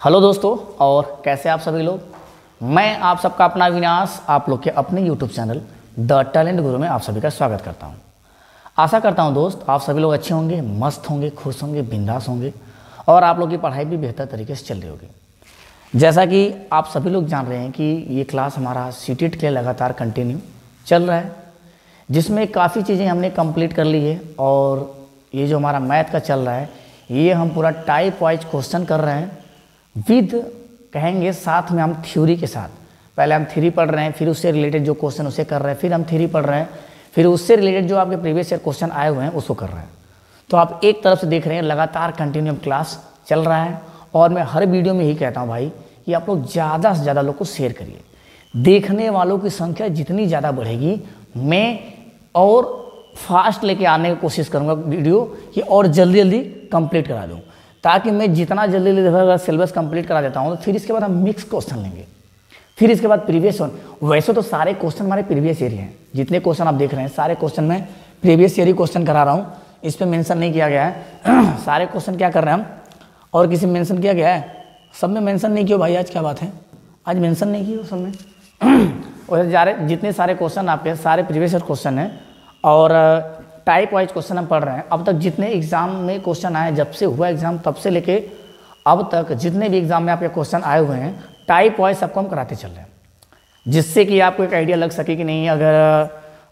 Hello दोस्तों, और कैसे आप सभी लोग? मैं आप सबका अपना विनाश आप लोग के अपने यूट्यूब चैनल द टैलेंट गुरु में आप सभी का स्वागत करता हूँ। आशा करता हूँ दोस्त, आप सभी लोग अच्छे होंगे, मस्त होंगे, खुश होंगे, बिंदास होंगे, और आप लोग की पढ़ाई भी बेहतर तरीके से चल रही होगी। जैसा कि आप सभी लोग जान रहे हैं कि ये क्लास हमारा सी के लिए लगातार कंटिन्यू चल रहा है, जिसमें काफ़ी चीज़ें हमने कंप्लीट कर ली है, और ये जो हमारा मैथ का चल रहा है, ये हम पूरा टाइप वाइज क्वेश्चन कर रहे हैं विद कहेंगे साथ में हम थ्योरी के साथ। पहले हम थ्री पढ़ रहे हैं, फिर उससे रिलेटेड जो क्वेश्चन उसे कर रहे हैं, फिर हम थ्री पढ़ रहे हैं, फिर उससे रिलेटेड जो आपके प्रीवियस ईयर क्वेश्चन आए हुए हैं, उसको कर रहे हैं। तो आप एक तरफ़ से देख रहे हैं, लगातार कंटिन्यू क्लास चल रहा है, और मैं हर वीडियो में यही कहता हूँ भाई, कि आप लोग ज़्यादा से ज़्यादा लोग को शेयर करिए। देखने वालों की संख्या जितनी ज़्यादा बढ़ेगी, मैं और फास्ट लेके आने की कोशिश करूँगा वीडियो कि और जल्दी जल्दी कंप्लीट करा दूँ। ताकि मैं जितना जल्दी जल्दी सिलेबस कंप्लीट करा देता हूँ तो फिर इसके बाद हम मिक्स क्वेश्चन लेंगे। फिर इसके बाद प्रीवियस वन वैसे तो सारे क्वेश्चन हमारे प्रीवियस ईयर हैं जितने क्वेश्चन आप देख रहे हैं, सारे क्वेश्चन में प्रीवियस ईयर ही क्वेश्चन करा रहा हूँ। इस पर मैंशन नहीं किया गया है। सारे क्वेश्चन क्या कर रहे हैं हम? और किसी मैंशन किया गया है? सब में मैंशन नहीं किया, भाई, आज क्या बात है? आज मैंशन नहीं किया सब में। वैसे जा रहे जितने सारे क्वेश्चन आपके सारे प्रीवियस ईयर क्वेश्चन हैं। और टाइप वाइज क्वेश्चन हम पढ़ रहे हैं। अब तक जितने एग्ज़ाम में क्वेश्चन आए, जब से हुआ एग्ज़ाम तब से लेके अब तक जितने भी एग्ज़ाम में आपके क्वेश्चन आए हुए हैं टाइप वाइज सबको हम कराते चल रहे हैं। जिससे कि आपको एक आइडिया लग सके कि नहीं, अगर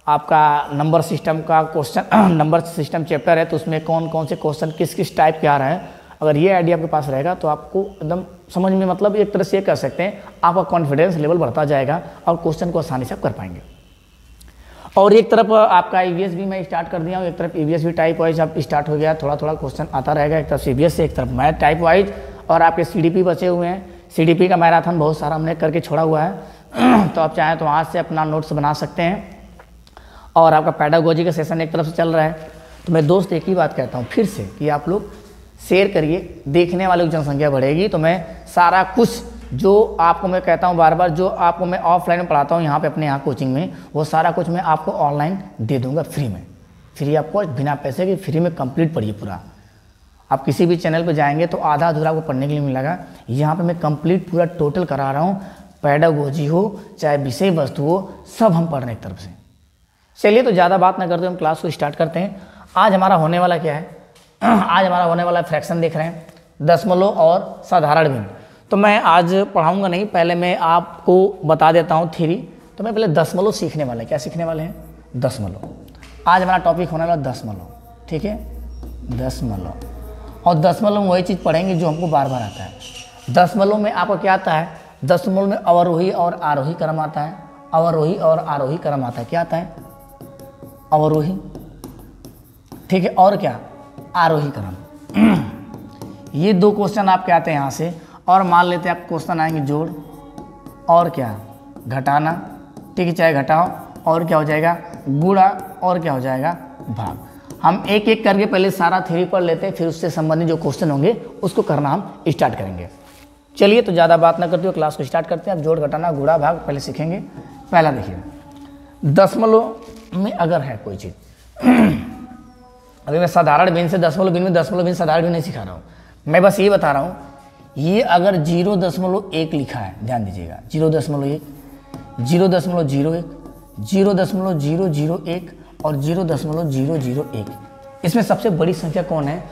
आपका नंबर सिस्टम का क्वेश्चन नंबर सिस्टम चैप्टर है तो उसमें कौन कौन से क्वेश्चन किस किस टाइप के आ रहे हैं, अगर ये आइडिया आपके पास रहेगा तो आपको एकदम समझ में मतलब एक तरह से ये कर सकते हैं, आपका कॉन्फिडेंस लेवल बढ़ता जाएगा और क्वेश्चन को आसानी से आप कर पाएँगे। और एक तरफ़ आपका ई भी मैं स्टार्ट कर दिया हूँ, एक तरफ़ ई भी टाइप वाइज अब स्टार्ट हो गया थोड़ा थोड़ा क्वेश्चन आता रहेगा, एक तरफ़ सी से एक तरफ़ मैथ टाइप वाइज और आपके सी बचे हुए हैं। CDP का मैराथन बहुत सारा हमने करके छोड़ा हुआ है। तो आप चाहें तो आज से अपना नोट्स बना सकते हैं। और आपका पैडागोजी का सेशन एक तरफ़ से चल रहा है। तो मैं दोस्त एक ही बात कहता हूँ, फिर से कि आप लोग शेयर करिए, देखने वालों की जनसंख्या बढ़ेगी तो मैं सारा कुछ जो आपको मैं कहता हूँ बार बार, जो आपको मैं ऑफलाइन में पढ़ाता हूँ, यहाँ पे अपने यहाँ कोचिंग में, वो सारा कुछ मैं आपको ऑनलाइन दे दूँगा फ्री में। फ्री आपको बिना पैसे के फ्री में कंप्लीट पढ़िए पूरा। आप किसी भी चैनल पर जाएँगे तो आधा अधूरा आपको पढ़ने के लिए मिलेगा। यहाँ पर मैं कंप्लीट पूरा टोटल करा रहा हूँ। पैडागोजी हो, चाहे विषय वस्तु हो, सब हम पढ़ रहे हैं एक तरफ़ से। चलिए तो ज़्यादा बात ना करते हम क्लास को स्टार्ट करते हैं। आज हमारा होने वाला क्या है? आज हमारा होने वाला फ्रैक्शन देख रहे हैं। दशमलव और साधारण बिंद तो मैं आज पढ़ाऊँगा नहीं, पहले मैं आपको बता देता हूँ थ्री तो मैं पहले दसमलव सीखने वाले क्या सीखने वाले हैं? दसमलव आज हमारा टॉपिक होने वाला दसमलव ठीक है? दसमलव और दसमलव में वही चीज़ पढ़ेंगे जो हमको बार बार आता है। दसमलव में आपको क्या आता है? दसमलव में अवरोही और आरोही क्रम आता है। अवरोही और आरोही क्रम आता है। क्या आता है? अवरोही। ठीक है? और क्या? आरोही क्रम। ये दो क्वेश्चन आपके आते हैं यहाँ से। और मान लेते हैं आप क्वेश्चन आएँगे जोड़ और क्या? घटाना, ठीक है, चाहे घटाओ, और क्या हो जाएगा? गुड़ा और क्या हो जाएगा? भाग। हम एक एक करके पहले सारा थ्योरी पढ़ लेते हैं, फिर उससे संबंधित जो क्वेश्चन होंगे, उसको करना हम स्टार्ट करेंगे। चलिए तो ज़्यादा बात ना करते हुए क्लास को स्टार्ट करते हैं। अब जोड़ घटाना गुड़ा भाग, पहले सीखेंगे। पहला देखिए। दसमलव में अगर है कोई चीज़ अभी मैं साधारण बिन से दसमलव बिन में दसमलव बिन साधारण बिन नहीं सिखा रहा हूँ, मैं बस ये बता रहा हूँ ये अगर ज़ीरो दशमलव एक लिखा है, ध्यान दीजिएगा, ज़ीरो दशमलव एक, ज़ीरो दशमलव ज़ीरो एक, ज़ीरो दशमलव ज़ीरो ज़ीरो एक और ज़ीरो दशमलव ज़ीरो ज़ीरो एक। इसमें सबसे बड़ी संख्या कौन है?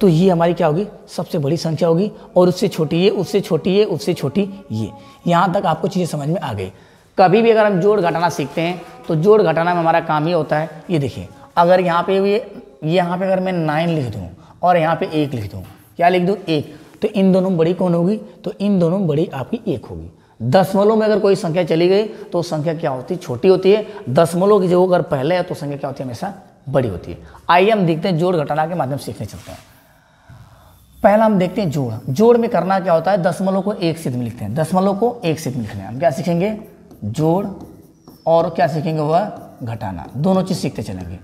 तो ये हमारी क्या होगी? सबसे बड़ी संख्या होगी और उससे छोटी ये, उससे छोटी ये, उससे छोटी ये। यहाँ तक आपको चीज़ें समझ में आ गई। कभी भी अगर हम जोड़ घटाना सीखते हैं तो जोड़ घटाना में हमारा काम ये होता है, ये देखिए, अगर यहाँ पे ये यहाँ पे अगर मैं नाइन लिख दूँ और यहाँ पे एक लिख दूँ, क्या लिख दूँ? एक। तो इन दोनों बड़ी कौन होगी? तो इन दोनों बड़ी आपकी एक होगी। दसमलव में अगर कोई संख्या चली गई तो संख्या क्या होती? है छोटी होती है। दसमलव की जो अगर पहले है तो संख्या क्या होती है? हमेशा बड़ी होती है। आइए हम देखते हैं जोड़ घटाना के माध्यम से सीखने चलते हैं। पहला हम देखते हैं जोड़। जोड़ में करना क्या होता है? दसमलव को एक सिद्ध में लिखते हैं दसमलव को एक सिद्ध में लिखने हम क्या सीखेंगे? जोड़ और क्या सीखेंगे वह? घटाना। दोनों चीज़ सीखते चलेंगे।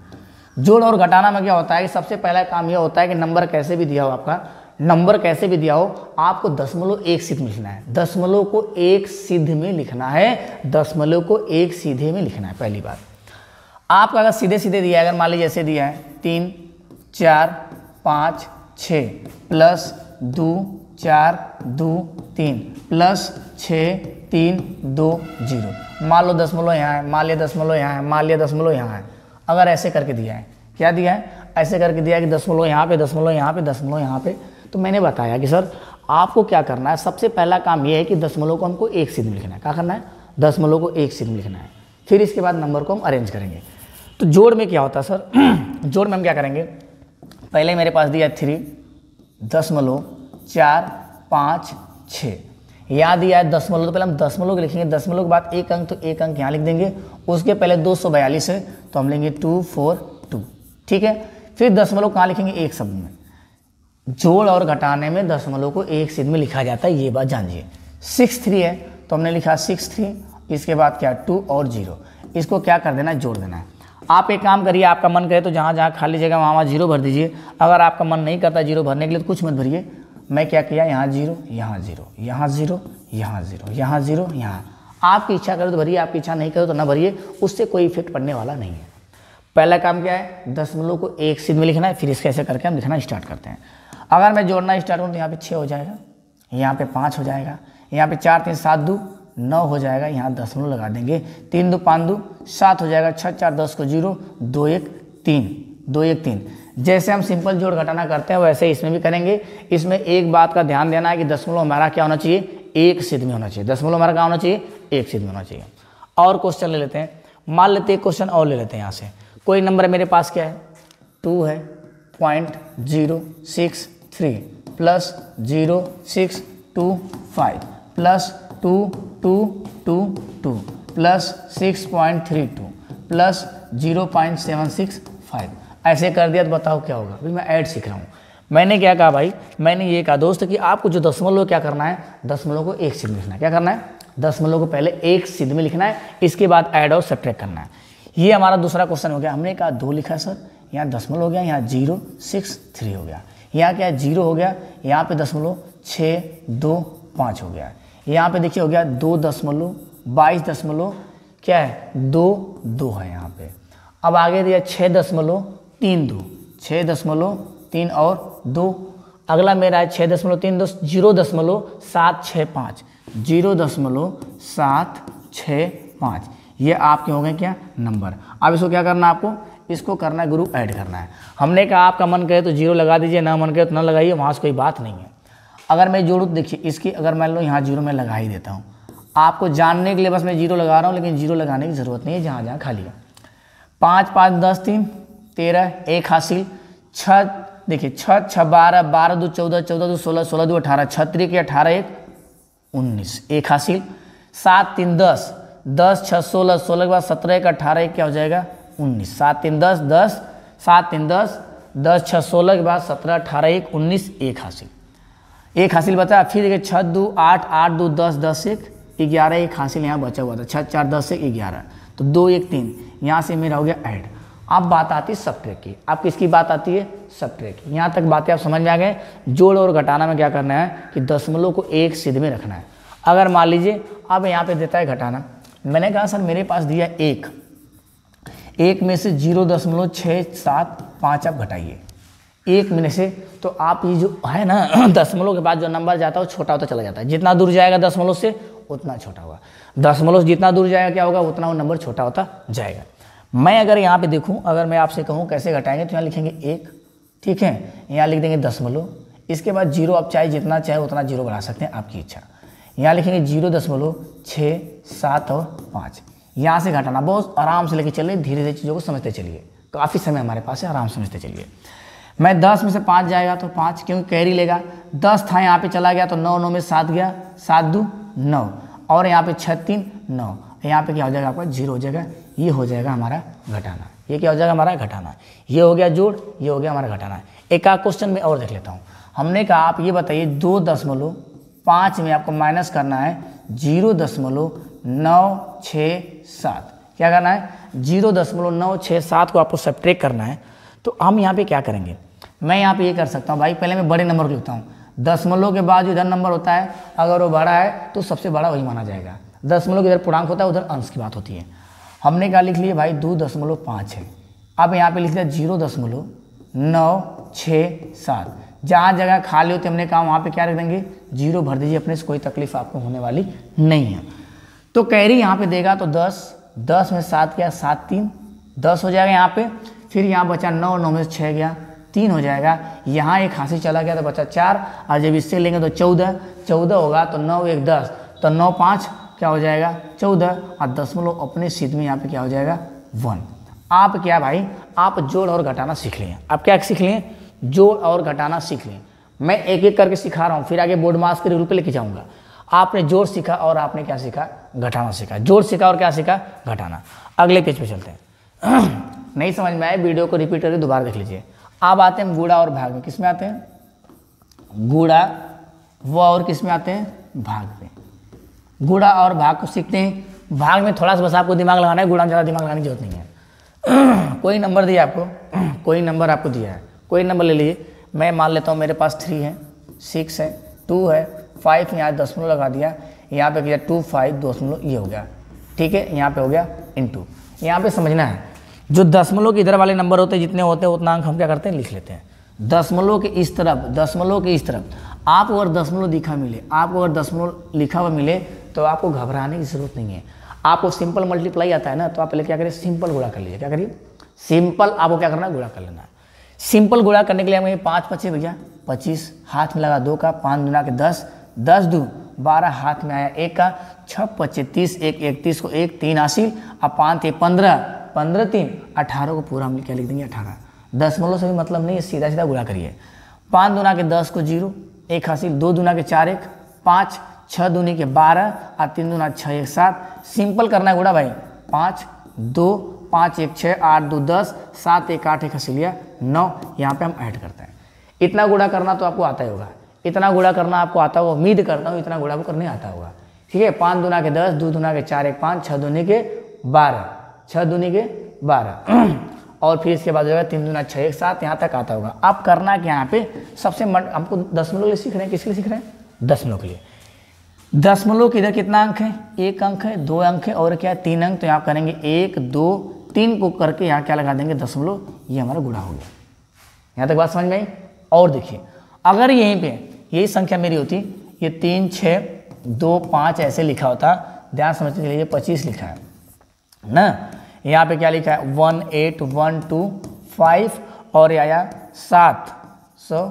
जोड़ और घटाना में क्या होता है कि सबसे पहला काम यह होता है कि नंबर कैसे भी दिया हो आपका। नंबर कैसे भी दिया हो, आपको दशमलव एक सिद्ध में लिखना है। दशमलव को एक सिद्ध में लिखना है। दशमलव को एक सीधे में लिखना है, पहली बात। आपका अगर सीधे सीधे दिया है, अगर मान लीजिए जैसे दिया है, तीन, चार, पाँच छ प्लस दो, चार, दो, तीन, प्लस छ तीन, दो, ज़ीरो। मान लो दशमलव यहाँ है, मान लिया दशमलव यहाँ है, मान लिया दशमलव यहाँ है। अगर ऐसे करके दिया है, क्या दिया है? ऐसे करके दिया है कि दशमलव यहाँ पे, दशमलव यहाँ पे, दशमलव यहाँ पे। तो मैंने बताया कि सर, आपको क्या करना है? सबसे पहला काम यह है कि दशमलव को हमको एक सिद्ध में लिखना है। क्या करना है? दशमलव को एक सिद्ध में लिखना है। फिर इसके बाद नंबर को हम अरेंज करेंगे। तो जोड़ में क्या होता है, सर? जोड़ में हम क्या करेंगे? पहले मेरे पास दिया थ्री दशमलव चार, पाँच छः याद दिया है दशमलव तो पहले हम दशमलव लिखेंगे। दशमलव के बाद एक अंक तो एक अंक यहाँ लिख देंगे। उसके पहले दो सौ बयालीस है तो हम लेंगे टू फोर टू ठीक है? फिर दशमलव कहाँ लिखेंगे? एक शब्द में। जोड़ और घटाने में दशमलव को एक सिद्ध में लिखा जाता है, ये बात जानिए सिक्स थ्री है तो हमने लिखा सिक्स थ्री, इसके बाद क्या, टू और ज़ीरो। इसको क्या कर देना है? जोड़ देना है। आप एक काम करिए, आपका मन करे तो जहाँ जहाँ खाली जगह वहाँ वहाँ ज़ीरो भर दीजिए। अगर आपका मन नहीं करता ज़ीरो भरने के लिए तो कुछ मत भरिए। मैं क्या किया, यहाँ ज़ीरो यहाँ ज़ीरो यहाँ ज़ीरो यहाँ ज़ीरो यहाँ ज़ीरो, यहाँ। आपकी इच्छा करो तो भरिए, आपकी इच्छा नहीं करो तो ना भरिए, उससे कोई इफ़ेक्ट पड़ने वाला नहीं है। पहला काम क्या है? दशमलव को एक सिद्ध में लिखना है, फिर इसके ऐसे करके हम लिखना स्टार्ट करते हैं। अगर मैं जोड़ना स्टार्ट करूँ तो यहाँ पे छः हो जाएगा। यहाँ पे पाँच हो जाएगा। यहाँ पे चार, तीन, सात दो, नौ हो जाएगा। यहाँ दशमलव लगा देंगे। तीन दो, पाँच दो, सात हो जाएगा। छः चार, दस को ज़ीरो, दो एक, तीन। दो एक, तीन। जैसे हम सिंपल जोड़ घटाना करते हैं, वैसे इसमें भी करेंगे। इसमें एक बात का ध्यान देना है कि दशमलव हमारा क्या होना चाहिए? एक सिद्ध में होना चाहिए। दशमलव हमारा क्या होना चाहिए? एक सिद्ध में होना चाहिए। और क्वेश्चन ले लेते हैं। मान लेते हैं क्वेश्चन और ले लेते हैं यहाँ से। कोई नंबर मेरे पास क्या है? टू है। Point zero, six three plus zero six two five plus two two two two plus six point three two plus zero point seven six five ऐसे कर दिया तो बताओ क्या होगा? अभी मैं ऐड सीख रहा हूँ। मैंने क्या कहा भाई? मैंने ये कहा, दोस्त, कि आपको जो दशमलव क्या करना है, दशमलव को एक सिद्ध लिखना है। क्या करना है? दशमलव को पहले एक सिद्ध में लिखना है, इसके बाद ऐड और सब्ट्रैक्ट करना है। ये हमारा दूसरा क्वेश्चन हो गया। हमने कहा, दो लिखा सर। यहाँ दशमलव हो गया, यहाँ ज़ीरो सिक्स थ्री हो गया। यहाँ क्या है? ज़ीरो हो गया। यहाँ पे दशमलव छः दो पाँच हो गया यहाँ पे देखिए हो गया दो दशमलव बाईस दशमलव क्या है? दो दो है यहाँ पे। अब आगे दिया छः दशमलव तीन दो। छः दशमलव तीन और दो। अगला मेरा है छः दशमलव तीन दो, ज़ीरो दशमलव सात छः पाँच। ज़ीरो दशमलव सात छः पाँच। ये आपके हो गए क्या? नंबर। अब इसको क्या करना आपको? इसको करना है ग्रुप ऐड करना है। हमने कहा, आपका मन करे तो ज़ीरो लगा दीजिए, ना मन करे तो ना लगाइए, वहाँ से कोई बात नहीं है। अगर मैं जोड़ूँ देखिए, इसकी अगर मान लो यहाँ ज़ीरो में लगा ही देता हूँ। आपको जानने के लिए बस मैं ज़ीरो लगा रहा हूँ, लेकिन ज़ीरो लगाने की ज़रूरत नहीं है, जहाँ जहाँ खाली है। पाँच पाँच, दस, तीन, तेरह, एक हासिल, छः, देखिए, छः छः, बारह बारह, दो, चौदह चौदह, दो, सोलह सोलह, दो, अठारह, छत्तीस अठारह, एक, उन्नीस, एक हासिल। सात, तीन, दस दस, छः, सोलह सोलह के बाद सत्रह, एक, अठारह, एक, क्या हो जाएगा? उन्नीस, सात तीन दस दस, सात तीन दस दस छः सोलह के बाद सत्रह, अठारह, एक, उन्नीस, एक हासिल। एक हासिल बचा, फिर देखिए छः दो, आठ आठ, दो, दस दस, एक, ग्यारह, एक हासिल यहाँ बचा हुआ था। छः चार, दस, एक, ग्यारह। तो दो, एक, तीन, यहाँ से मेरा हो गया ऐड। अब बात आती है सब ट्रैक की। अब किसकी बात आती है? सब ट्रैक की। यहाँ तक बातें आप समझ में आ गए? जोड़ और घटाना में क्या करना है? कि दशमलव को एक सिद्ध में रखना है। अगर मान लीजिए, अब यहाँ पे देता है घटाना। मैंने कहा, सर, मेरे पास दिया एक। एक में से ज़ीरो दशमलव छः सात पाँच आप घटाइए। एक में से तो आप ये जो है ना, दशमलव के बाद जो नंबर जाता है वो छोटा होता चला जाता है। जितना दूर जाएगा दशमलव से, उतना छोटा होगा। दशमलव जितना दूर जाएगा, क्या होगा? उतना वो नंबर छोटा होता जाएगा। मैं अगर यहाँ पे देखूँ, अगर मैं आपसे कहूँ कैसे घटाएँगे तो यहाँ लिखेंगे एक, ठीक है? यहाँ लिख देंगे दशमलव। इसके बाद ज़ीरो आप चाहे जितना चाहे उतना ज़ीरो बढ़ा सकते हैं, आपकी इच्छा। यहाँ लिखेंगे ज़ीरो दशमलव छः सात और पाँच। यहाँ से घटाना। बहुत आराम से लेके चलिए, धीरे धीरे चीज़ों को समझते चलिए। काफ़ी समय हमारे पास है, आराम समझते चलिए। मैं दस में से पाँच जाएगा तो पाँच क्योंकि कैरी लेगा। दस था, यहाँ पे चला गया तो नौ नौ में सात गया। सात दो, नौ। और यहाँ पे छः तीन, नौ। यहाँ पे क्या हो जाएगा आपका? ज़ीरो हो जाएगा। ये हो जाएगा हमारा घटाना। ये क्या हो जाएगा? हमारा घटाना। ये हो गया जोड़, ये हो गया हमारा घटाना। एक आध क्वेश्चन में और देख लेता हूँ। हमने कहा, आप ये बताइए, दो दशमलव पाँच में आपको माइनस करना है, ज़ीरो दशमलव नौ छः सात। क्या करना है? ज़ीरो दशमलव नौ छः सात को आपको सब्ट्रैक्ट करना है। तो हम यहाँ पे क्या करेंगे? मैं यहाँ पे ये कर सकता हूँ भाई, पहले मैं बड़े नंबर को लिखता हूँ। दशमलव के बाद जो इधर नंबर होता है, अगर वो बड़ा है तो सबसे बड़ा वही माना जाएगा। दशमलव इधर पूर्णांक होता है, उधर अंश की बात होती है। हमने क्या लिख लिया भाई? दो दशमलव पाँच है। अब यहाँ पे लिख लिया ज़ीरो दशमलव नौ छः सात। जहाँ जगह खाली होती हमने कहा वहाँ पे क्या रख देंगे? ज़ीरो भर दीजिए अपने से, कोई तकलीफ़ आपको होने वाली नहीं है। तो कैरी यहाँ पे देगा तो दस दस में सात गया सात तीन, दस हो जाएगा यहाँ पे, फिर यहाँ बचा नौ नौ में छः गया, तीन हो जाएगा। यहाँ एक हासिल चला गया तो बचा चार, और जब इससे लेंगे तो चौदह चौदह होगा तो नौ, एक दस तो नौ, पाँच, क्या हो जाएगा? चौदह, और दशमलव अपने सिद्ध में यहाँ पे क्या हो जाएगा? वन। आप क्या भाई, आप जोड़ और घटाना सीख लिए। आप क्या सीख लिए? जोड़ और घटाना सीख लिए। मैं एक एक करके सिखा रहा हूँ, फिर आगे बोर्ड मास के रूल पे लेके जाऊँगा। आपने ज़ोर सीखा और आपने क्या सीखा? घटाना सीखा। ज़ोर सीखा और क्या सीखा? घटाना। अगले पेज पे चलते हैं। नहीं समझ में आए वीडियो को रिपीट करके दोबारा देख लीजिए। अब आते हैं गुड़ा और भाग में किसमें आते हैं? गुड़ा व और किसमें आते हैं? भाग में। गुड़ा और भाग को सीखते हैं। भाग में थोड़ा सा बस आपको दिमाग लगाना है। गुड़ा में ज़्यादा दिमाग लगाने की ज़रूरत नहीं है। कोई नंबर दिया आपको? कोई नंबर आपको दिया है। कोई नंबर ले लीजिए। मैं मान लेता हूँ मेरे पास थ्री है सिक्स है टू है फाइव यहाँ दशमलव लगा दिया, यहाँ पे किया टू फाइव दशमलव ये हो गया, ठीक है? यहाँ पे हो गया इन टू यहाँ पे समझना है, जो दशमलव के इधर वाले नंबर होते हैं, जितने होते हैं, उतना अंक हम क्या करते हैं? लिख लेते हैं। दशमलव के इस तरफ़ दशमलव के इस तरफ़, आपको अगर दशमलव दिखा मिले, आपको अगर दशमलव लिखा हुआ मिले तो आपको घबराने की ज़रूरत नहीं है। आपको सिंपल मल्टीप्लाई आता है ना तो आप पहले क्या करिए? सिंपल गुड़ा कर लीजिए। क्या करिए? सिंपल आपको क्या करना है? गुड़ा कर लेना है। सिंपल गुड़ा करने के लिए हमें पाँच पच्चीस, भैया पच्चीस, हाथ में लगा दो का, पाँच दुना के दस दस दू, बारह हाथ में आया एक का छः पच्चीस, तीस, एक इकतीस को एक, तीन हासिल और पाँच थे पंद्रह। पंद्रह तीन, अठारह को पूरा हम क्या लिख देंगे अठारह। दशमलव से भी मतलब नहीं है सीधा सीधा गुड़ा करिए। पाँच दुना के दस को ज़ीरो, एक हासिल दो दुना के चार एक, पाँच छः दूनी के बारह और तीन दूना छः एक सात। सिंपल करना है गुड़ा भाई। पाँच, दो, पाँच एक छः आठ दो दस, सात एक आठ एक हसीलिया नौ, यहाँ पे हम ऐड करते हैं। इतना गुड़ा करना तो आपको आता ही होगा। इतना गुड़ा करना आपको आता होगा उम्मीद करता हूँ इतना गुड़ा आपको करने आता होगा ठीक है, पाँच दुना के दस, दो दुना के चार, एक पाँच छः दूनी के बारह छः दूनी के बारह। और फिर इसके बाद हो जाएगा तीन दुना छः एक सात, यहाँ तक आता होगा। आप करना कि यहाँ पे सबसे हमको दशमलव के लिए सीख रहे हैं, किसके लिए सीख रहे हैं? दशमलव के लिए। दशमलव के इधर कितना अंक है? एक अंक है, दो अंक है, और क्या है, तीन अंक तो यहाँ करेंगे एक, दो, तीन को करके यहाँ क्या लगा देंगे दशमलव ये हमारा गुड़ा हो गया। यहाँ तक बात समझ में आई? और देखिए, अगर यहीं पे यही संख्या मेरी होती, ये तीन छः दो, पाँच ऐसे लिखा होता, ध्यान समझते चलिए पच्चीस लिखा है। ना? यहाँ पे क्या लिखा है? One, eight, one, two, five और यह आया सात। सौ,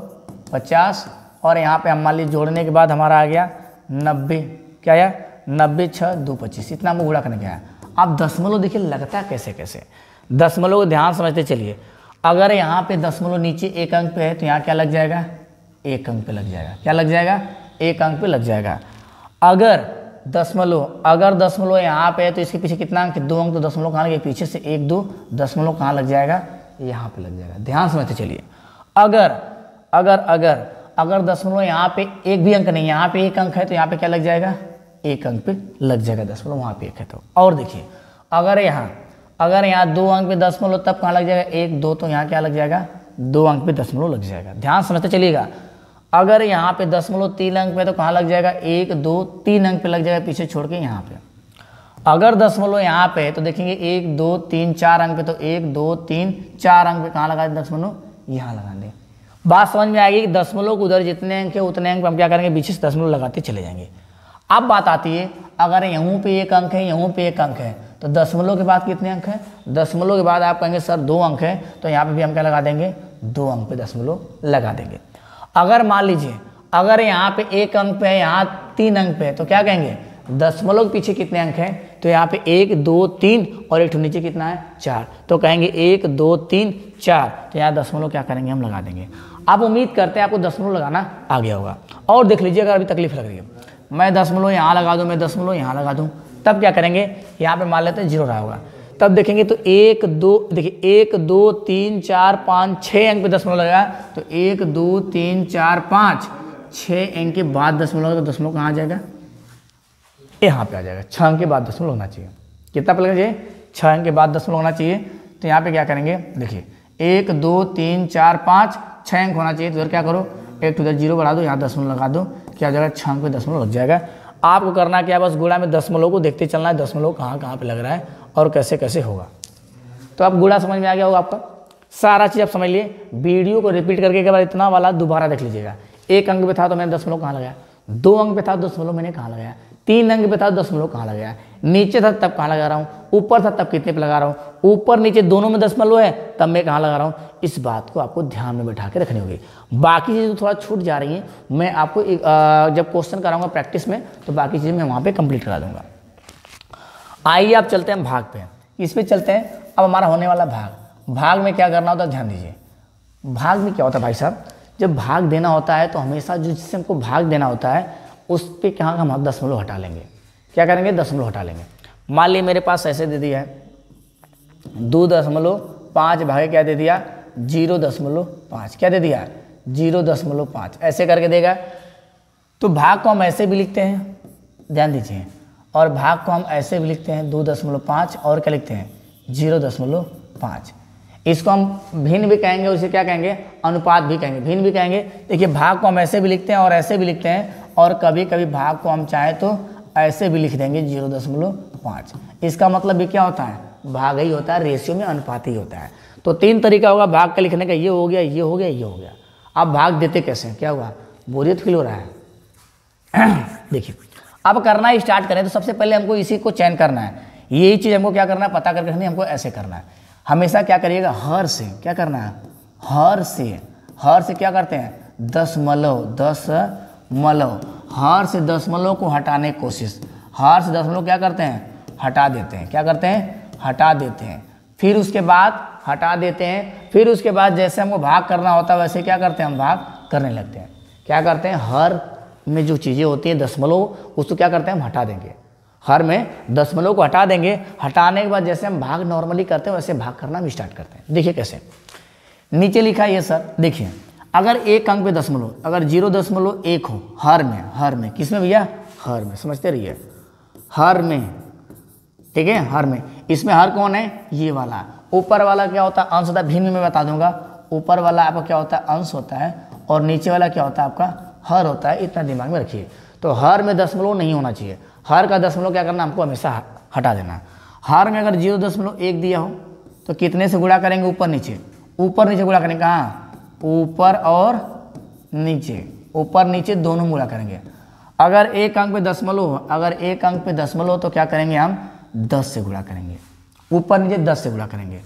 पचास। और यहाँ पे हम मान लीजिए जोड़ने के बाद हमारा आ गया नब्बे। क्या आया? नब्बे छः दो, पच्चीस। इतना हम गुड़ा करने गया आप दशमलव देखिए, लगता कैसे कैसे? दशमलव को ध्यान समझते चलिए। अगर यहाँ पे दसमलव नीचे एक अंक पे है तो यहाँ क्या लग जाएगा? एक अंक पे लग जाएगा। क्या लग जाएगा? एक अंक पे लग जाएगा। अगर दशमलव अगर दशमलव यहाँ पे है तो इसके पीछे कितना अंक? दो अंक तो दशमलव कहाँ लगे? पीछे से एक, दो, दशमलव कहाँ लग जाएगा? यहाँ पे लग जाएगा। ध्यान समझते चलिए। अगर अगर अगर अगर दशमलव यहाँ पे एक भी अंक नहीं, यहाँ पे एक अंक है तो यहाँ पे क्या लग जाएगा? एक अंक पे लग जाएगा दशमलव, वहाँ पे एक है तो। और देखिए, अगर यहाँ अगर यहाँ दो अंक पे दशमलव, तब कहाँ लग जाएगा? एक, दो तो यहाँ क्या लग जाएगा? दो अंक पे दशमलव लग जाएगा। ध्यान समझते चलिएगा। अगर यहाँ पे दशमलव तीन अंक पे तो कहाँ लग जाएगा? एक, दो, तीन अंक पे लग जाएगा पीछे छोड़ के यहाँ पे। अगर दशमलव यहाँ पे तो देखेंगे एक, दो, तीन, चार अंक पे तो एक, दो, तीन, चार अंक पे कहाँ लगा दशमलव यहाँ लगा दें। बात समझ में आएगी कि दशमलव उधर जितने अंक है, उतने अंक पे हम क्या करेंगे? पीछे से दशमलव लगाते चले जाएँगे। अब बात आती है, अगर यहाँ पे एक अंक है, यहाँ पे एक अंक है तो दशमलव के बाद कितने अंक है? दशमलव के बाद आप कहेंगे, सर, दो अंक है। तो यहाँ पे भी हम क्या लगा देंगे? दो अंक पे दशमलव लगा देंगे। अगर मान लीजिए, अगर यहाँ पे एक अंक पे है, यहाँ तीन अंक पे है तो क्या कहेंगे? दशमलव के पीछे कितने अंक हैं? तो यहाँ पे एक, दो, तीन और एक नीचे कितना है? चार। तो कहेंगे एक, दो, तीन, चार। तो यहाँ दशमलव क्या करेंगे? हम लगा देंगे। आप उम्मीद करते हैं आपको दशमलव लगाना आ गया होगा। और देख लीजिए, अगर अभी तकलीफ़ लग रही है। मैं दशमलव यहाँ लगा दूँ, मैं दशमलव यहाँ लगा दूँ, तब क्या करेंगे? यहाँ पे मान लेते हैं ज़ीरो रहा होगा। तब देखेंगे तो एक, दो, देखिए, एक, दो, तीन, चार, पाँच छः अंक पे दशमलव लगा तो एक, दो, तीन, चार, पाँच छः अंक के बाद दशमलव तो दशमलव कहाँ आ जाएगा? यहाँ पे आ जाएगा। छः अंक के बाद दशमलव होना चाहिए। कितना पे लगना छः अंक के बाद दशमलव होना चाहिए। तो यहाँ पे क्या करेंगे? देखिए, एक, दो, तीन, चार, पाँच छः अंक होना चाहिए। तो इधर क्या करो? एक तो इधर ज़ीरो बढ़ा दो, यहाँ दशमलव लगा दो। क्या हो जाएगा? छः अंक पे दशमलव लग जाएगा। आपको करना क्या बस गुड़ा में दशमलव को देखते चलना है। दशमलव कहाँ कहाँ पे लग रहा है? और कैसे कैसे होगा। तो आप गुड़ा समझ में आ गया होगा आपका। सारा चीज़ आप समझ लिए। वीडियो को रिपीट करके एक बार इतना वाला दोबारा देख लीजिएगा। एक अंक पे था तो मैंने दशमलव कहाँ लगाया? दो अंक पे था दशमलव मैंने कहाँ लगाया? तीन अंक पे था दशमलव कहाँ लगाया? नीचे था तब कहाँ लगा रहा हूँ? ऊपर था तब कितने पे लगा रहा हूँ? ऊपर नीचे दोनों में दशमलव है, तब मैं कहाँ लगा रहा हूँ? इस बात को आपको ध्यान में बैठा के रखनी होगी। बाकी चीज़ें तो थोड़ा छूट जा रही हैं। मैं आपको जब क्वेश्चन कराऊँगा प्रैक्टिस में तो बाकी चीज़ें मैं वहाँ पर कंप्लीट करा दूँगा। आइए आप चलते हैं भाग पे। इस पे चलते हैं। अब हमारा होने वाला भाग। भाग में क्या करना होता है, ध्यान दीजिए। भाग में क्या होता है भाई साहब? जब भाग देना होता है तो हमेशा जो जिससे हमको भाग देना होता है, उस पर क्या हम दशमलव हटा लेंगे। क्या करेंगे? दशमलव हटा लेंगे। मान ली मेरे पास ऐसे दे दिया है। दो दशमलव पाँच भागे क्या दे दिया? ज़ीरो दशमलव पाँच। क्या दे दिया? ज़ीरो दशमलव पाँच। ऐसे करके देगा। तो भाग को हम ऐसे भी लिखते हैं। ध्यान दीजिए। और भाग को हम ऐसे भी लिखते हैं, दो दशमलव पाँच और क्या लिखते हैं? ज़ीरो दशमलव पाँच। इसको हम भिन्न भी कहेंगे, उसे क्या कहेंगे? अनुपात भी कहेंगे। भिन्न भी कहेंगे। देखिए, भाग को हम ऐसे भी लिखते हैं और ऐसे भी लिखते हैं और कभी कभी भाग को हम चाहें तो ऐसे भी लिख देंगे, ज़ीरो दशमलव पाँच। इसका मतलब भी क्या होता है? भाग ही होता है रेशियो में अनुपात ही होता है। तो तीन तरीका होगा, भाग का लिखने का ये हो गया, ये हो गया, ये हो गया। अब भाग देते कैसे क्या हुआ? बोरियत फील हो रहा है। देखिए। अब करना स्टार्ट करें तो सबसे पहले हमको इसी को चयन करना है। यही चीज़ हमको क्या करना है? पता करके हमको ऐसे करना है। हमेशा क्या करिएगा? हर से, क्या करना है? हर से हर से क्या करते हैं? दशमलव दस मलव हर से दशमलव को हटाने की कोशिश। हर से दशमलव क्या करते हैं? हटा देते हैं। क्या करते हैं? हटा देते हैं। फिर उसके बाद हटा देते हैं। फिर उसके बाद जैसे हमको भाग करना होता है, वैसे क्या करते हैं? हम भाग करने लगते हैं। क्या करते हैं? हर में जो चीज़ें होती हैं दशमलव उसको क्या करते हैं, हम हटा देंगे। हर में दशमलव को हटा देंगे। हटाने के बाद जैसे हम भाग नॉर्मली करते हैं, वैसे भाग करना भी स्टार्ट करते हैं। देखिए कैसे। नीचे लिखा है ये, सर, देखिए। अगर एक अंक पे दशमलव अगर ज़ीरो दशमलव एक हो, हर में हर में, किसमें भैया? हर में, समझते रहिए। हर में, ठीक है, हर में। इसमें हर कौन है? ये वाला। ऊपर वाला क्या होता है? अंश होता है, भिन्न में बता दूँगा। ऊपर वाला आपका क्या होता है? अंश होता है। और नीचे वाला क्या होता है आपका? हर होता है, इतना दिमाग में रखिए। तो हर में दशमलव नहीं होना चाहिए। हर का दशमलव क्या करना हमको हमेशा हटा देना हर में अगर ज़ीरो दशमलव एक दिया हो तो कितने से गुणा करेंगे? ऊपर नीचे। ऊपर नीचे गुणा करेंगे कहाँ? ऊपर और नीचे। ऊपर नीचे दोनों गुणा करेंगे। अगर एक अंक पे दशमलव अगर एक अंक पे दशमलव हो तो क्या करेंगे हम? दस से गुणा करेंगे। ऊपर नीचे दस से गुणा करेंगे।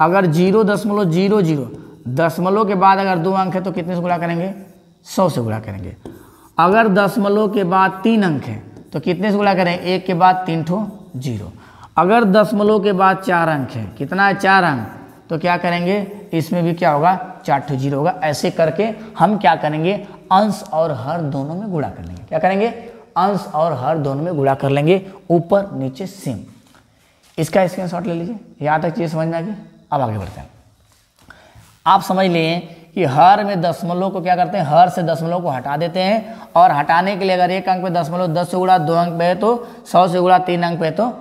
अगर ज़ीरो दशमलव ज़ीरो ज़ीरो दशमलव के बाद अगर दो अंक है तो कितने से गुणा करेंगे? सौ से गुणा करेंगे। अगर दशमलव के बाद तीन अंक है तो कितने से गुणा करें? एक के बाद तीन ठो ज़ीरो। अगर दशमलव के बाद चार अंक है, कितना है चार अंक? तो क्या करेंगे? इसमें भी क्या होगा? चार ठो ज़ीरो होगा। ऐसे करके हम क्या करेंगे? अंश और हर दोनों में गुणा कर लेंगे। क्या करेंगे? अंश और हर दोनों में गुणा कर लेंगे। ऊपर, नीचे, सेम। इसका स्क्रीन ले लीजिए। यहाँ तक चीज़ समझ में आ गई? अब आगे बढ़ते हैं। आप समझ लें कि हर में दशमलव को क्या करते हैं? हर से दशमलव को हटा देते हैं। और हटाने के लिए अगर एक अंक पे दशमलव दस से गुड़ा दो अंक पे है तो सौ से गुड़ा तीन अंक पे है तो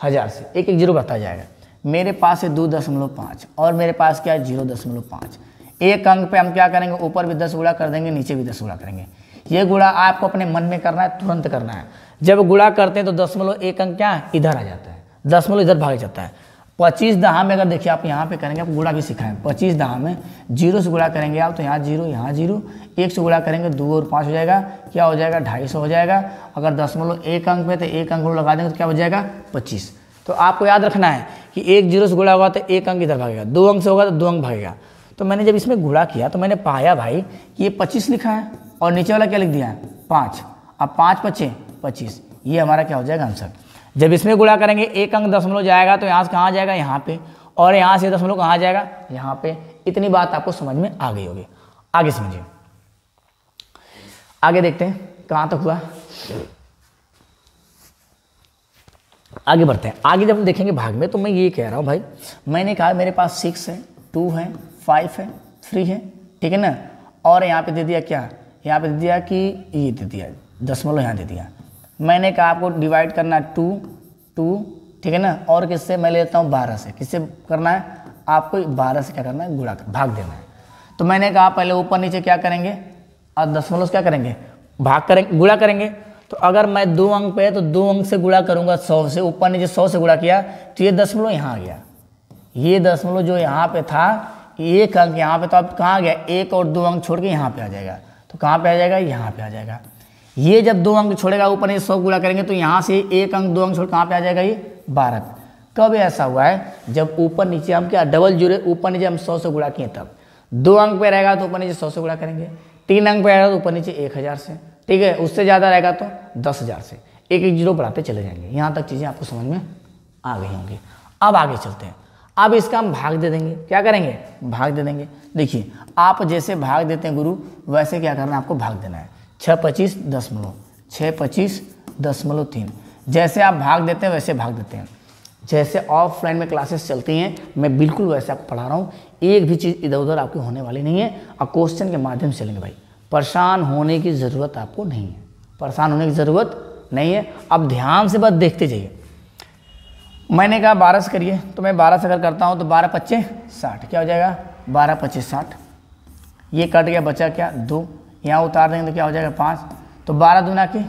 हज़ार से। एक एक ज़ीरो बढ़ता जाएगा। मेरे पास है दो दशमलव पाँच और मेरे पास क्या है? ज़ीरो दशमलव पाँच। एक अंक पे हम क्या करेंगे? ऊपर भी दस गुड़ा कर देंगे, नीचे भी दस गुड़ा करेंगे। ये गुड़ा आपको अपने मन में करना है, तुरंत करना है। जब गुड़ा करते हैं तो दशमलव एक अंक क्या इधर आ जाता है। दशमलव इधर भाग जाता है। पच्चीस दहा में अगर देखिए आप यहाँ पे करेंगे, आपको गुड़ा भी सिखाएँ। पच्चीस दहा में ज़ीरो से गुड़ा करेंगे आप तो यहाँ ज़ीरो यहाँ ज़ीरो। एक से गुड़ा करेंगे, दो और पाँच हो जाएगा। क्या हो जाएगा? ढाई सौ हो जाएगा। अगर दशमलव एक अंक में तो एक अंक लगा देंगे तो क्या हो जाएगा? पच्चीस। तो आपको याद रखना है कि एक ज़ीरो से गुड़ा होगा तो एक अंक इधर भागेगा। दो अंक से होगा तो दो अंक भागेगा। तो मैंने जब इसमें गुड़ा किया तो मैंने पाया भाई कि ये पच्चीस लिखा है और नीचे वाला क्या लिख दिया है? पाँच। अब पाँच पच्चे पच्चीस। ये हमारा क्या हो जाएगा आंसर? जब इसमें गुणा करेंगे, एक अंक दशमलव जाएगा तो यहाँ से कहाँ जाएगा? यहाँ पे। और यहाँ से दशमलव कहाँ जाएगा? यहाँ पे। इतनी बात आपको समझ में आ गई होगी। आगे समझिए। आगे देखते हैं, कहाँ तक तो हुआ? आगे बढ़ते हैं। आगे जब हम देखेंगे भाग में तो मैं ये कह रहा हूँ भाई, मैंने कहा मेरे पास सिक्स है टू है फाइव है थ्री है, ठीक है ना? और यहाँ पे दे दिया क्या? यहाँ पे दे दिया कि ये दे दिया, दशमलव यहाँ दे दिया। मैंने कहा आपको डिवाइड करना टू टू ठीक है ना? और किससे? मैं लेता हूँ बारह से। किससे करना है? आपको बारह से क्या करना है? गुड़ा कर भाग देना है। तो मैंने कहा पहले ऊपर नीचे क्या करेंगे? और दशमलव क्या करेंगे? भाग करेंगे गुड़ा करेंगे। तो अगर मैं दो अंक पे तो दो अंक से गुड़ा करूँगा सौ से। ऊपर नीचे सौ से गुड़ा किया तो ये दसमलव यहाँ आ गया। ये दसमलव जो यहाँ पे था, एक अंक यहाँ पे तो अब कहाँ गया? एक और दो अंक छोड़ के यहाँ पे आ जाएगा। तो कहाँ पे आ जाएगा? यहाँ पे आ जाएगा। ये जब दो अंक छोड़ेगा, ऊपर ये सौ गुणा करेंगे तो यहाँ से एक अंक, दो अंक छोड़ कहाँ पे आ जाएगा ये? बारह कब ऐसा हुआ है? जब ऊपर नीचे हम क्या डबल जुड़े ऊपर नीचे हम सौ से गुणा किए तब। दो अंक पे रहेगा तो ऊपर नीचे सौ से गुणा करेंगे। तीन अंक पे रहेगा तो ऊपर नीचे एक हज़ार से। ठीक है, उससे ज़्यादा रहेगा तो दस हज़ार से। एक एक ज़ीरो बढ़ाते चले जाएँगे। यहाँ तक चीज़ें आपको समझ में आ गई होंगी। अब आगे चलते हैं। अब इसका हम भाग दे देंगे। क्या करेंगे? भाग दे देंगे। देखिए, आप जैसे भाग देते हैं गुरु, वैसे क्या करना है? आपको भाग देना है। छः पच्चीस दशमलव छः पच्चीस दशमलव तीन। जैसे आप भाग देते हैं, वैसे भाग देते हैं। जैसे ऑफलाइन में क्लासेस चलती हैं, मैं बिल्कुल वैसे आपको पढ़ा रहा हूँ। एक भी चीज़ इधर उधर आपकी होने वाली नहीं है। और क्वेश्चन के माध्यम से चलेंगे भाई। परेशान होने की ज़रूरत आपको नहीं है। परेशान होने की ज़रूरत नहीं है। अब ध्यान से बस देखते जाइए। मैंने कहा बारह से करिए तो मैं बारह से अगर करता हूँ तो बारह पच्चीस साठ, क्या हो जाएगा? बारह पच्चीस साठ। ये कट गया, बचा क्या? दो। यहाँ उतार देंगे तो क्या हो जाएगा पाँच। तो बारह दूना के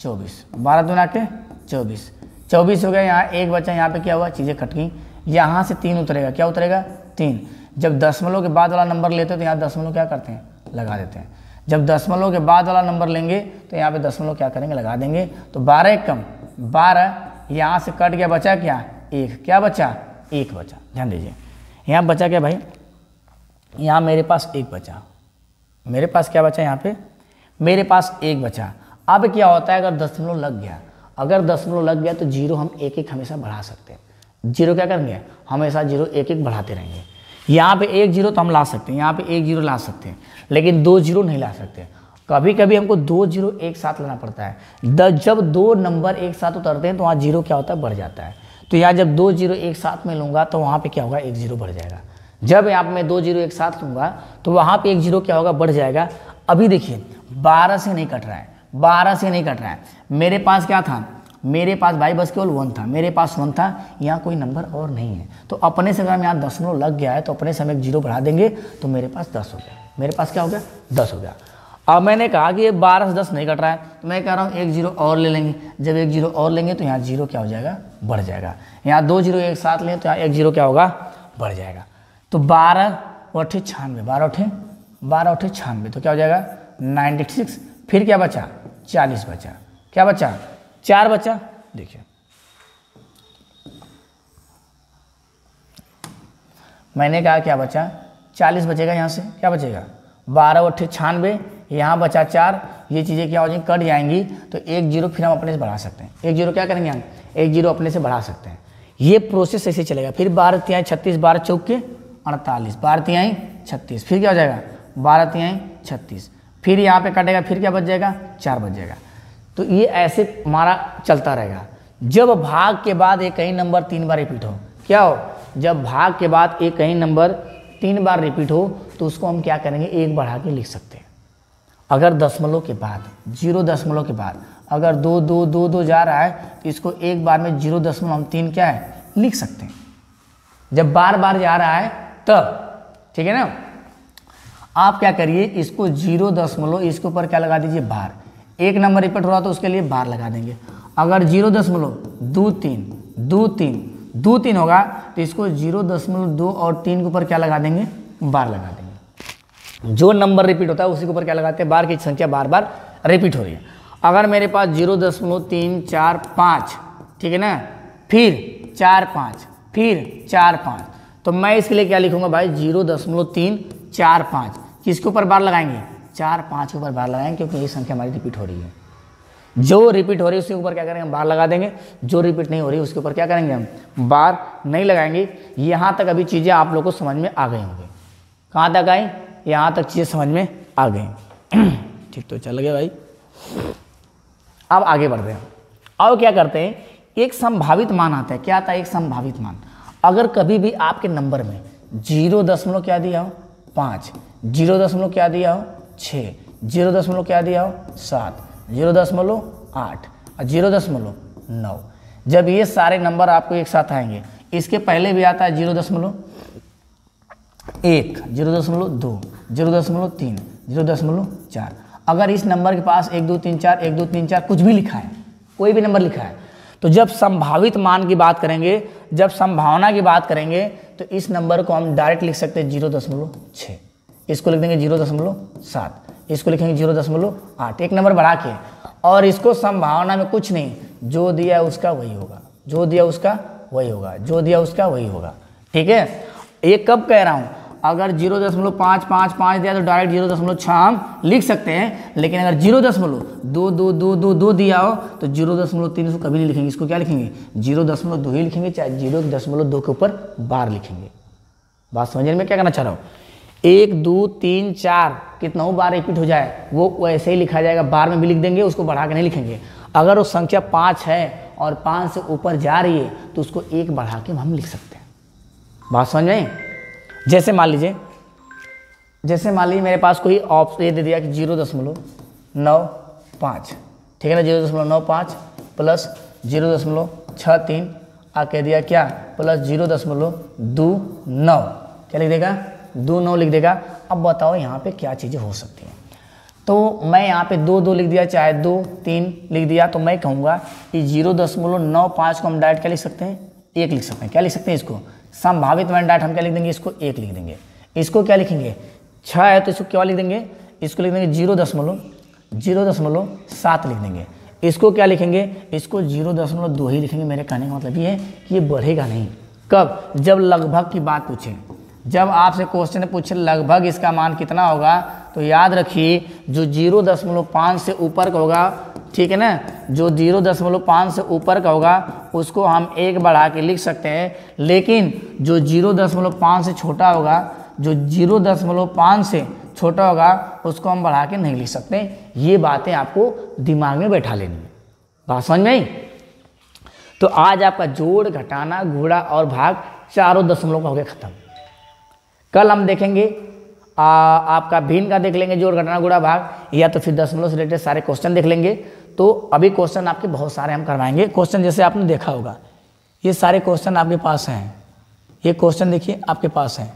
चौबीस। बारह दूना के चौबीस। चौबीस हो गया यहाँ, एक बचा यहाँ पे क्या हुआ? चीज़ें कट गई। यहाँ से तीन उतरेगा। क्या उतरेगा? तीन। जब दशमलव के बाद वाला नंबर लेते हैं तो यहाँ दशमलव क्या करते हैं? लगा देते हैं। जब दशमलव के बाद वाला नंबर लेंगे तो यहाँ पे दशमलव क्या करेंगे? लगा देंगे। तो बारह कम। बारह यहाँ से कट गया, बचा क्या? एक। क्या बचा? एक बचा। ध्यान दीजिए। यहाँ बचा क्या भाई? यहाँ मेरे पास एक बचा। मेरे पास क्या बचा यहाँ पे? मेरे पास एक बचा। अब क्या होता है, अगर दशमलव लग गया, अगर दशमलव लग गया तो ज़ीरो हम एक एक हमेशा बढ़ा सकते हैं। ज़ीरो क्या करेंगे? हमेशा ज़ीरो एक एक बढ़ाते रहेंगे। यहाँ पे एक ज़ीरो तो हम ला सकते हैं, यहाँ पे एक ज़ीरो ला सकते हैं, लेकिन दो ज़ीरो नहीं ला सकते। कभी कभी हमको दो ज़ीरो एक साथ लाना पड़ता है। द जब दो नंबर एक साथ उतरते हैं तो वहाँ ज़ीरो क्या होता है? बढ़ जाता है। तो यहाँ जब दो ज़ीरो एक साथ में लूँगा तो वहाँ पे क्या होगा? एक ज़ीरो बढ़ जाएगा। जब यहाँ मैं दो ज़ीरो एक साथ लूँगा तो वहाँ पे एक ज़ीरो क्या होगा? बढ़ जाएगा। अभी देखिए, बारह से नहीं कट रहा है। बारह से नहीं कट रहा है। मेरे पास क्या था? मेरे पास भाई बस केवल वन था। मेरे पास वन था, यहाँ कोई नंबर और नहीं है। तो अपने से अगर यहाँ दशमलव लग गया है तो अपने से हम एक ज़ीरो बढ़ा देंगे तो मेरे पास दस हो गया। मेरे पास क्या हो गया? दस हो गया। अब मैंने कहा कि ये बारह से दस नहीं कट रहा है तो मैं कह रहा हूँ एक ज़ीरो और ले लेंगे। जब एक ज़ीरो और लेंगे तो यहाँ ज़ीरो क्या हो जाएगा? बढ़ जाएगा। यहाँ दो ज़ीरो एक साथ लें तो यहाँ एक ज़ीरो क्या होगा? बढ़ जाएगा। तो बारह अठे छियानवे बारह अठे बारह अठे छियानवे तो क्या हो जाएगा? नाइन्टी सिक्स, फिर क्या बचा? चालीस बचा। क्या बचा? चार बचा। देखिए। मैंने कहा क्या बचा? चालीस बचेगा यहाँ से। क्या बचेगा? बारह अट्ठे छियानवे यहाँ बचा चार। ये चीज़ें क्या हो जाएँगी? कट जाएँगी। तो एक ज़ीरो फिर हम अपने से बढ़ा सकते हैं। एक ज़ीरो क्या करेंगे हम? एक ज़ीरो अपने से बढ़ा सकते हैं। ये प्रोसेस ऐसे चलेगा। फिर बारह तिहाई छत्तीस, बारह चौक अड़तालीस। बारह तिहाई, छत्तीस। फिर क्या हो जाएगा? बारह तिहाई, छत्तीस। फिर यहाँ पे कटेगा, फिर क्या बच जाएगा? चार बच जाएगा। तो ये ऐसे हमारा चलता रहेगा। जब भाग के बाद एक कहीं नंबर तीन बार रिपीट हो, क्या हो? जब भाग के बाद एक कहीं नंबर तीन बार रिपीट हो तो उसको हम क्या करेंगे? एक बढ़ा के लिख सकते हैं। अगर दशमलव के बाद, ज़ीरो दशमलव के बाद, अगर दो दो दो दो जा रहा है तो इसको एक बार में ज़ीरो दशमलव हम तीन क्या है? लिख सकते हैं। जब बार बार जा रहा है तब, ठीक है ना? आप क्या करिए, इसको ज़ीरो दशमलव, इसके ऊपर क्या लगा दीजिए, बार। एक नंबर रिपीट हो रहा तो उसके लिए बार लगा देंगे। अगर ज़ीरो दशमलव दो तीन दो तीन दो तीन होगा तो इसको ज़ीरो दशमलव दो और तीन के ऊपर क्या लगा देंगे, बार लगा देंगे। जो नंबर रिपीट होता है, उसी के ऊपर क्या लगाते हैं, बार की संख्या बार बार रिपीट हो रही है। अगर मेरे पास ज़ीरो दशमलव तीन, चार, पाँच, ठीक है ना? फिर चार, पाँच, फिर चार, पाँच। तो मैं इसके लिए क्या लिखूँगा भाई? ज़ीरो दशमलव तीन, चार पाँच। किसके ऊपर बार लगाएँगे? चार पाँच के ऊपर बार लगाएँगे, क्योंकि ये संख्या हमारी रिपीट हो रही है। जो रिपीट हो रही है, उसके ऊपर क्या करेंगे हम? बार लगा देंगे। जो रिपीट नहीं हो रही है उसके ऊपर क्या करेंगे हम? बार नहीं लगाएँगे। यहाँ तक अभी चीज़ें आप लोग को समझ में आ गई होंगी। कहाँ तक आई? यहाँ तक चीज़ें समझ में आ गई। ठीक तो चल गया भाई। अब आगे बढ़ते हैं। अब क्या करते हैं? एक संभावित मान आता है। क्या आता है? एक संभावित मान। अगर कभी भी आपके नंबर में ज़ीरो दशमलव क्या दिया हो? पाँच। ज़ीरो दशमलव क्या दिया हो? छः। ज़ीरो दशमलव क्या दिया हो? सात। ज़ीरो दशमलव आठ। और ज़ीरो दशमलव नौ। जब ये सारे नंबर आपको एक साथ आएँगे, इसके पहले भी आता है ज़ीरो दशमलव एक, ज़ीरो दशमलव दो, ज़ीरो दशमलव तीन, ज़ीरो दशमलव चार। अगर इस नंबर के पास एक, दो, तीन, चार, एक, दो, तीन, चार कुछ भी लिखा है, कोई भी नंबर लिखा है तो जब संभावित मान की बात करेंगे, जब संभावना की बात करेंगे तो इस नंबर को हम डायरेक्ट लिख सकते हैं ज़ीरो दशमलव छः इसको लिख देंगे ज़ीरो दशमलव सात। इसको लिखेंगे ज़ीरो दशमलव आठ। एक नंबर बढ़ा के। और इसको संभावना में कुछ नहीं। जो दिया उसका वही होगा। जो दिया उसका वही होगा। जो दिया उसका वही होगा। ठीक है? ये कब कह रहा हूँ? अगर ज़ीरो दशमलव पाँच पाँच पाँच दिया तो डायरेक्ट ज़ीरो दशमलव छः हम लिख सकते हैं। लेकिन अगर ज़ीरो दशमलव दो दो दो दो दो दिया हो तो ज़ीरो दशमलव तीन इसको कभी नहीं लिखेंगे। इसको क्या लिखेंगे? ज़ीरो दशमलव दो ही लिखेंगे, चाहे ज़ीरो दशमलव दो के ऊपर बार लिखेंगे। बात समझने में क्या करना चाह रहा हूँ? एक, दो, तीन, चार, कितना बार रिपीट हो जाए, वो वैसे ही लिखा जाएगा। बार में भी लिख देंगे, उसको बढ़ा के नहीं लिखेंगे। अगर वो संख्या पाँच है और पाँच से ऊपर जा रही है तो उसको एक बढ़ा के हम लिख सकते हैं। बात समझ में जैसे मान लीजिए, जैसे मान लीजिए मेरे पास कोई ऑप्शन ये दे दिया कि ज़ीरो दशमलव नौ पाँच। ठीक है ना, ज़ीरो दशमलव नौ पाँच प्लस ज़ीरो दशमलव छः तीन, आ कह दिया क्या? प्लस ज़ीरो दशमलव दो नौ। क्या लिख देगा? दो नौ लिख देगा। अब बताओ यहाँ पे क्या चीज़ें हो सकती हैं। तो मैं यहाँ पे दो दो लिख दिया, चाहे दो तीन लिख दिया तो मैं कहूँगा कि ज़ीरो दशमलव नौ पाँच को हम डायरेक्ट क्या लिख सकते हैं? एक लिख सकते हैं। क्या लिख सकते हैं इसको? संभावित वन डायरेक्ट हम क्या लिख देंगे? इसको एक लिख देंगे। इसको क्या लिखेंगे? छः है तो इसको क्या लिख देंगे? इसको लिख देंगे ज़ीरो दशमलव ज़ीरो दशमलव सात लिख देंगे। इसको क्या लिखेंगे? इसको ज़ीरो दशमलव दो ही लिखेंगे। मेरे कहने का मतलब ये है कि ये बढ़ेगा नहीं। कब? जब लगभग की बात पूछें। जब आपसे क्वेश्चन पूछे, लगभग इसका मान कितना होगा? तो याद रखिए, जो ज़ीरो दशमलव पाँच से ऊपर का होगा, ठीक है ना? जो ज़ीरो दशमलव पाँच से ऊपर का होगा उसको हम एक बढ़ा के लिख सकते हैं। लेकिन जो ज़ीरो दशमलव पाँच से छोटा होगा जो ज़ीरो दशमलव पाँच से छोटा होगा उसको हम बढ़ा के नहीं लिख सकते। ये बातें आपको दिमाग में बैठा लेनी है। बात समझ में आई? तो आज आपका जोड़ घटाना घोड़ा और भाग चारों दशमलव का हो गया खत्म। कल हम देखेंगे आ, आपका भिन्न का देख लेंगे जोड़ घटना गुड़ा भाग या तो फिर दशमलव से रिलेटेड सारे क्वेश्चन देख लेंगे। तो अभी क्वेश्चन आपके बहुत सारे हम करवाएँगे। क्वेश्चन जैसे आपने देखा होगा, ये सारे क्वेश्चन आपके पास हैं। ये क्वेश्चन देखिए, आपके पास हैं।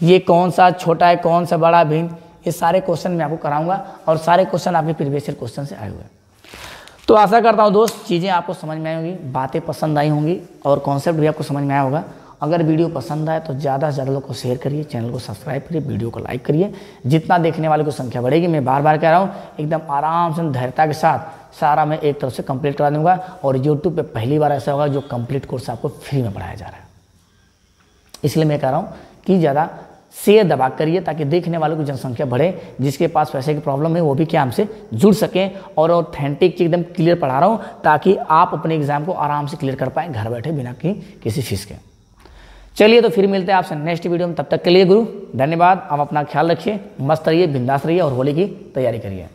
ये कौन सा छोटा है, कौन सा बड़ा भिन्न? ये सारे क्वेश्चन मैं आपको कराऊँगा और सारे क्वेश्चन आपके प्रीवियस ईयर क्वेश्चन से आए हुए हैं। तो आशा करता हूँ दोस्त, चीज़ें आपको समझ में आई होंगी, बातें पसंद आई होंगी और कॉन्सेप्ट भी आपको समझ में आया होगा। अगर वीडियो पसंद आए तो ज़्यादा से ज़्यादा लोग को शेयर करिए चैनल को सब्सक्राइब करिए, वीडियो को लाइक करिए। जितना देखने वाले को संख्या बढ़ेगी, मैं बार बार कह रहा हूँ, एकदम आराम से, धैर्यता के साथ सारा मैं एक तरफ़ से कंप्लीट करा दूँगा और यूट्यूब पे पहली बार ऐसा होगा जो कंप्लीट कोर्स आपको फ्री में पढ़ाया जा रहा है। इसलिए मैं कह रहा हूँ कि ज़्यादा शेयर दबा करिए ताकि देखने वालों की जनसंख्या बढ़े, जिसके पास पैसे की प्रॉब्लम है, वो भी क्या हमसे जुड़ सकें और ऑथेंटिक एकदम क्लियर पढ़ा रहा हूँ, ताकि आप अपने एग्ज़ाम को आराम से क्लियर कर पाएँ, घर बैठे बिना कि किसी फ़ीस के। चलिए तो फिर मिलते हैं आपसे नेक्स्ट वीडियो में। तब तक के लिए गुरु, धन्यवाद। आप अपना ख्याल रखिए, मस्त रहिए, बिंदास रहिए और होली की तैयारी करिए।